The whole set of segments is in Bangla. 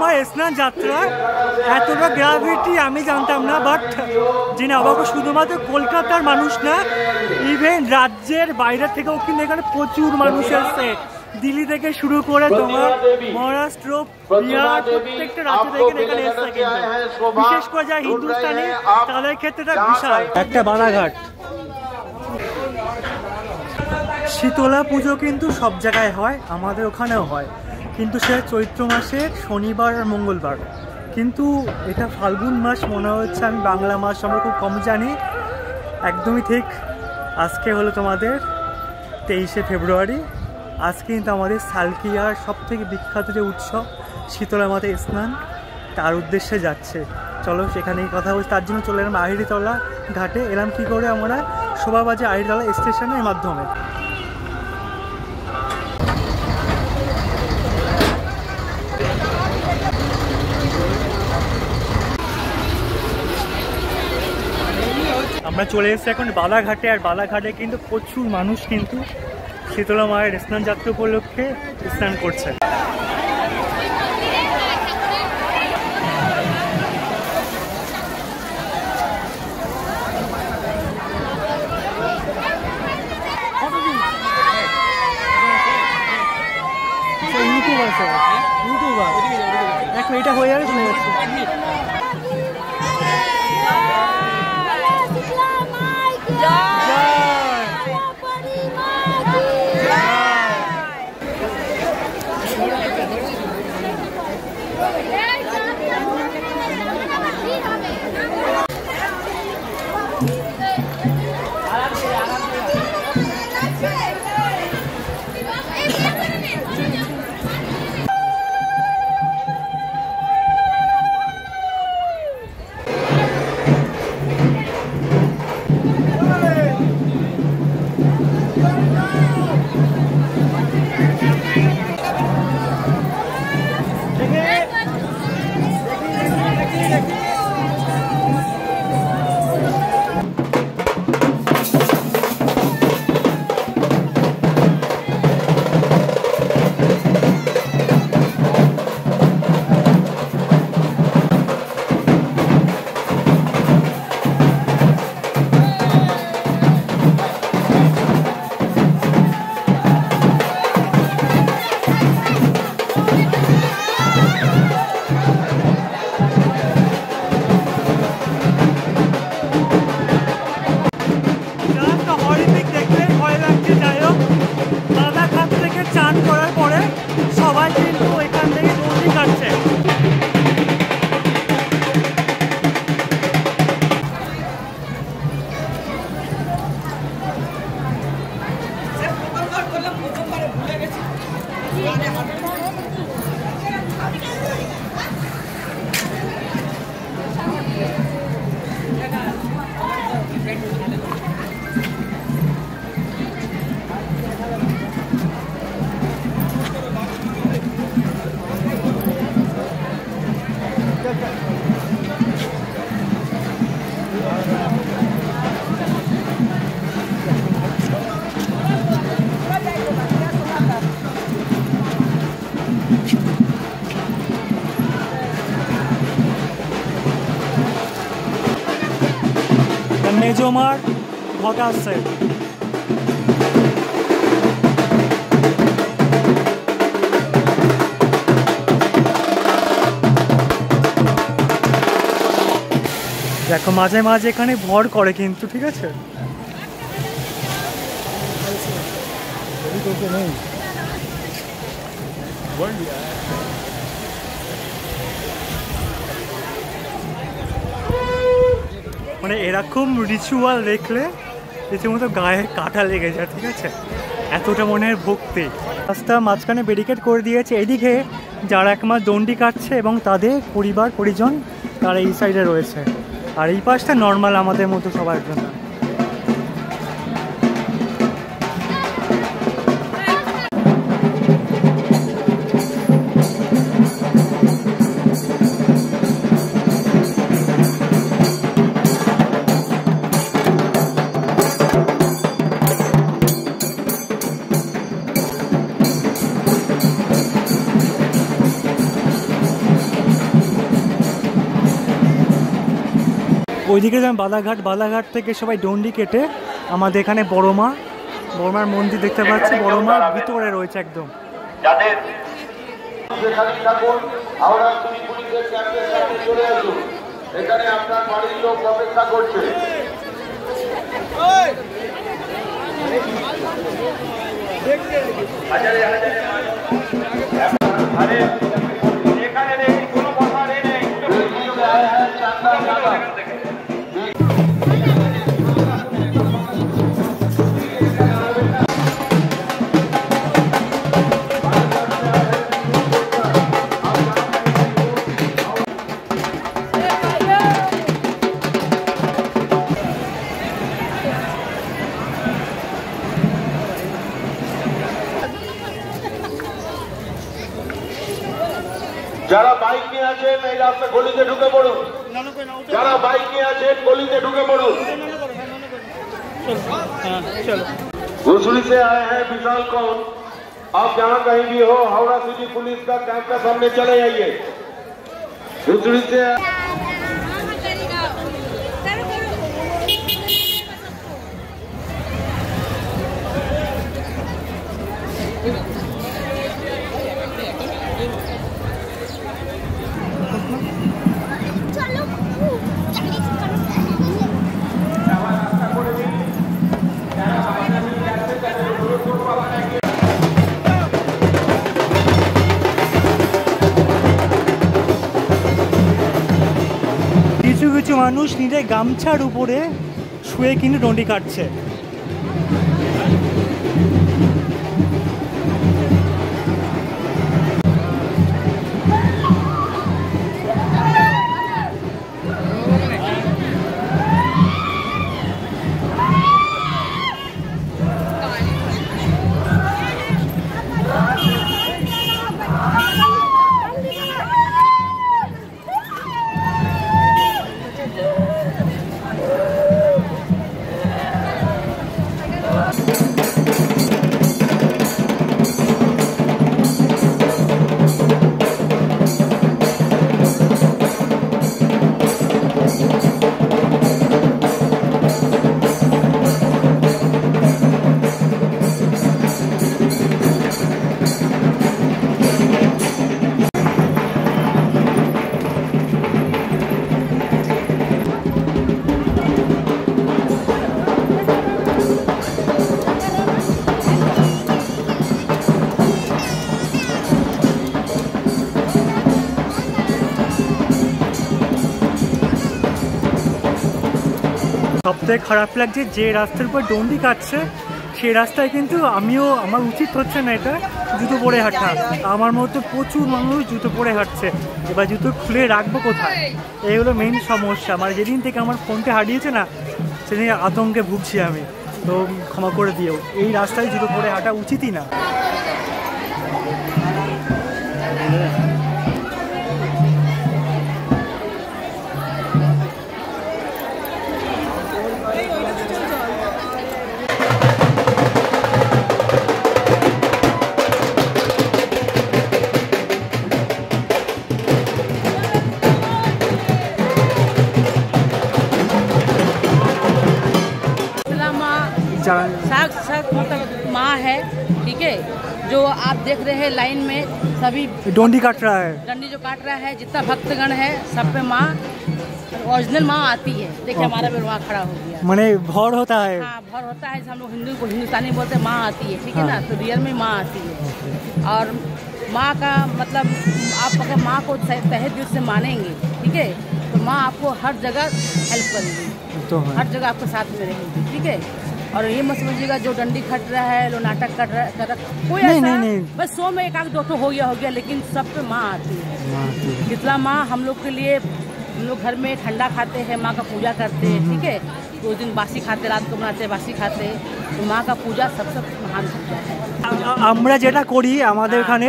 মা স্নান যাত্রা এতটা গ্রাভিটি আমি জানতাম না বাট যিনি অবাক শুধুমাত্র কলকাতার মানুষ না ইভেন রাজ্যের বাইরে থেকেও কিন্তু এখানে প্রচুর মানুষ এসছে। দিল্লি থেকে শুরু করে তোমার মহারাষ্ট্র বিহার প্রত্যেকটা রাজ্য থেকে এখানে এসছে বিশেষ করে যা হিন্দুস্তানি তাদের ক্ষেত্রে এটা বিশাল। একটা বানাঘাট। শীতলা পুজো কিন্তু সব জায়গায় হয় আমাদের ওখানেও হয়। কিন্তু সে চৈত্র মাসের শনিবার আর মঙ্গলবার। কিন্তু এটা ফাল্গুন মাস, মনে হচ্ছে আমি বাংলা মাস, আমরা খুব কম জানি। একদমই ঠিক, আজকে হলো তোমাদের তেইশে ফেব্রুয়ারি। আজকে কিন্তু আমাদের সালকিয়ার সব থেকে বিখ্যাত যে উৎসব, শীতলা মাতা স্নান, তার উদ্দেশ্যে যাচ্ছে। চলো সেখানে কথা বলছি। তার জন্য চলে এলাম আহিরিতলা ঘাটে। এলাম কি করে আমরা? শোভাবাজে আহিরিতলা স্টেশনের মাধ্যমে। আমরা চলে এসেছি এখন বালাঘাটে আর বালাঘাটে কিন্তু প্রচুর মানুষ কিন্তু শীতলা মায়ের স্নান যাত্রা উপলক্ষে স্নান করছে। ইউটিউবার দেখো এটা হয়ে যাবে চলে যাচ্ছে। মেজমার ভগাচ্ছে দেখো মাঝে মাঝে এখানে ভর করে কিন্তু ঠিক আছে? মানে এরকম রিচুয়াল দেখলে রীতিমতো গায়ে কাটা লেগে যায়, ঠিক আছে? এতটা মনের ভক্তি। রাস্তা মাঝখানে ব্যারিকেড করে দিয়েছে। এদিকে যারা একমাস দণ্ডি কাটছে এবং তাদের পরিবার, পরিজন তারা এই সাইডে রয়েছে। আর এই পাশটা নর্মাল আমাদের মতো সবার জন্য। ওইদিকে যেমন বালাঘাট বালাঘাট থেকে সবাই ডন্ডি কেটে আমাদের এখানে বড় মা বড় মার মন্দির দেখতে পাচ্ছি বড় মার ভিতরে রয়েছে একদম। যাদের আছেন এই রাস্তা গলিতে ঢুকে পড়ুন যারা বাইক নিয়ে আছেন গলিতে ঢুকে পড়ুন घुसड़ी से आए हैं विशाल कौन आप जहाँ कहीं भी हो हावड़ा सिटी पुलिस का कैंप का सामने चले जाइए घुसड़ी से মানুষ নিজের গামছার উপরে শুয়ে কিন্তু ডন্ডি কাটছে। সবথেকে খারাপ লাগছে, যে রাস্তার উপর ডন্ডি কাটছে, সেই রাস্তায় কিন্তু আমিও, আমার উচিত হচ্ছে না এটা, জুতো পরে হাঁটা। আমার মতো প্রচুর মানুষ জুতো পরে হাঁটছে, এবার জুতো খুলে রাখব কোথায়? এই হলো মেইন সমস্যা। মানে যেদিন থেকে আমার ফোনটা হারিয়েছে না, সেদিন আতঙ্কে ভুগছি আমি। তো ক্ষমা করে দিও, এই রাস্তায় জুতো পরে হাঁটা উচিতই না। रहे हैं लाइन में सभी डोंडी काट रहा है। डंडी जो काट रहा है जितना भक्तगण है सब पे माँ ओरिजिनल माँ आती है। देखिए हमारा भी वहाँ खड़ा हो गया। मैंने भौर होता है। हाँ भौर होता है हम लोग हिंदू को हिंदुस्तानी बोलते हैं माँ आती है। ठीक है ना? हाँ। तो रियल में माँ आती है। और माँ का मतलब आप अगर माँ को तहत दिल से मानेंगे ठीक है? तो माँ आपको हर जगह हेल्प करेगी। तो हर जगह आपके साथ में रहेंगी ठीक है? और ये मत समझिएगा जो डंडी खट रहा है जो नाटक कर रहा कर रहा कोई नहीं, ऐसा नहीं, नहीं। बस सौ में एक आध दो ठो हो गया हो गया लेकिन सब पे माँ आती है शीतला माँ हम लोग के लिए हम लोग घर में ठंडा खाते हैं माँ का पूजा करते हैं ठीक है तो उस दिन बासी खाते रात को बनाते हैं बासी खाते हैं तो माँ का पूजा सबसे महान पूजा है আ- আমরা যেটা করি আমাদের এখানে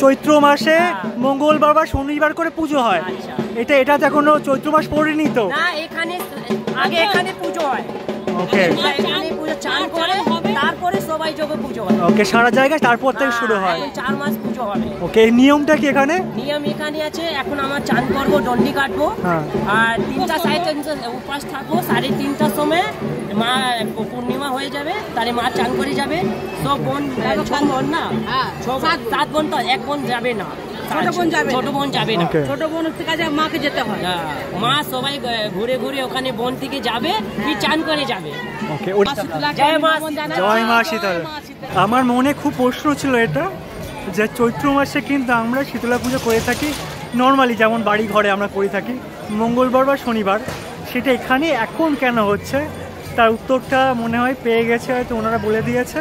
চৈত্র মাসে মঙ্গলবার বা শনিবার করে পুজো হয় আচ্ছা। এটা এটা তো এখনো চৈত্র মাস পড়েনি তো না এখানে আগে এখানে পুজো হয় ওকে পুজো চান করে তারপরে সবাই যোগে পুজো হয়। ওকে সারা জায়গায় তারপর থেকে শুরু হয়। চার মাস পুজো হবে। ওকে নিয়মটা কি এখানে? নিয়ম এখানে আছে এখন আমার চান করব দণ্ডি কাটবো। হ্যাঁ। আর তিনটা সাড়ে তিনটা উপাস থাকব সাড়ে তিনটার সময় মা পূর্ণিমা হয়ে যাবে তাহলে মা চান করে যাবে। সব বোন ছ বোন না? হ্যাঁ, ছ সাত বোন তো এক বোন যাবে না। ছোট বোন যাবে ছোট বোন যাবে না। ছোট বোন কাছে মাকে যেতে হয়। হ্যাঁ, মা সবাই ঘুরে ঘুরে ওখানে বোন থেকে যাবে কি চান করে যাবে। ওকে ওটা জয় মা জয় মা শীতল আমার মনে খুব প্রশ্ন ছিল এটা যে চৈত্র মাসে কিন্তু আমরা শীতলা পুজো করে থাকি নর্মালি যেমন বাড়ি ঘরে আমরা করে থাকি। মঙ্গলবার বা শনিবার সেটা এখানে এখন কেন হচ্ছে? তার উত্তরটা মনে হয় পেয়ে গেছে হয়তো ওনারা বলে দিয়েছে।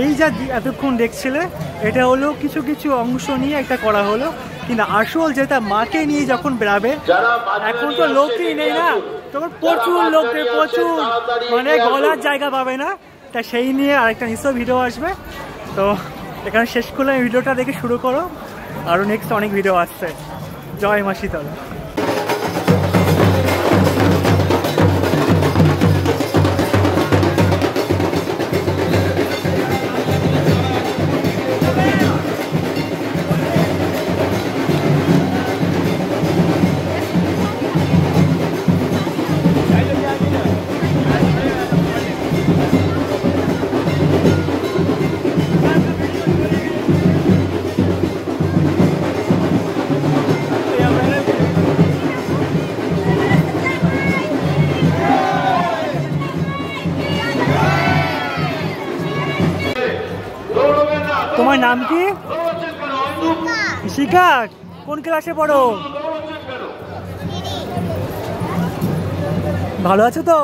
এই যা এতক্ষণ দেখছিলে এটা হলো কিছু কিছু অংশ নিয়ে একটা করা হলো। কিন্তু আসল যেটা মাকে নিয়ে যখন বেরাবে এখন তো লোকই নেই না। তখন প্রচুর লোক প্রচুর মানে গলার জায়গা পাবে না। তা সেই নিয়ে আরেকটা নিশ্চয় ভিডিও আসবে। তো এখানে শেষ করলে ভিডিওটা দেখে শুরু করো। আরও নেক্সট অনেক ভিডিও আসছে। জয় মা শীতল। কোন ক্লাসে পড়ো? ভালো আছো তো?